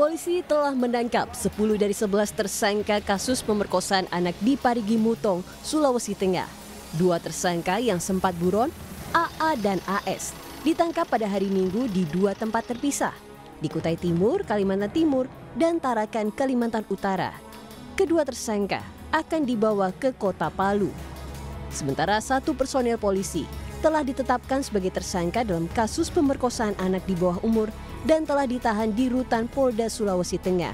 Polisi telah menangkap 10 dari 11 tersangka kasus pemerkosaan anak di Parigi Mutong, Sulawesi Tengah. Dua tersangka yang sempat buron, AA dan AS, ditangkap pada hari Minggu di dua tempat terpisah, di Kutai Timur, Kalimantan Timur, dan Tarakan, Kalimantan Utara. Kedua tersangka akan dibawa ke kota Palu. Sementara satu personel polisi telah ditetapkan sebagai tersangka dalam kasus pemerkosaan anak di bawah umur dan telah ditahan di rutan Polda Sulawesi Tengah.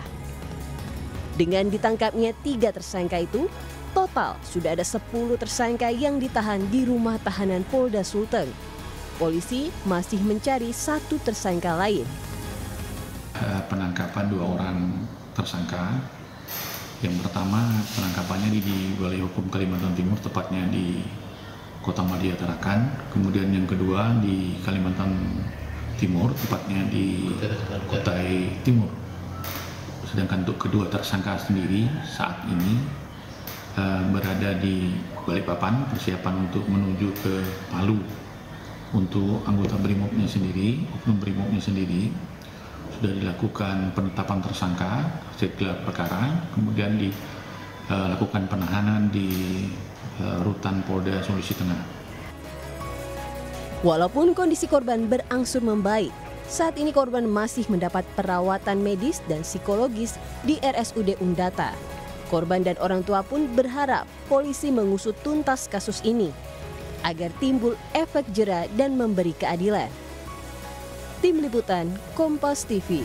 Dengan ditangkapnya tiga tersangka itu, total sudah ada 10 tersangka yang ditahan di rumah tahanan Polda Sulteng. Polisi masih mencari satu tersangka lain. Eh, penangkapan dua orang tersangka. Yang pertama penangkapannya di, di Balai Hukum Kalimantan Timur, tepatnya di Kota Madia Tarakan. Kemudian yang kedua di Kalimantan Timur, tepatnya di Kutai Timur. Sedangkan untuk kedua tersangka sendiri saat ini uh, berada di Balikpapan, persiapan untuk menuju ke Palu. Untuk anggota BRIMOBnya sendiri, oknum BRIMOBnya sendiri, sudah dilakukan penetapan tersangka, gelar perkara, kemudian dilakukan penahanan di uh, rutan Polda Sulawesi Tengah. Walaupun kondisi korban berangsur membaik, saat ini korban masih mendapat perawatan medis dan psikologis di RSUD Undata. Korban dan orang tua pun berharap polisi mengusut tuntas kasus ini agar timbul efek jera dan memberi keadilan. Tim Liputan Kompas TV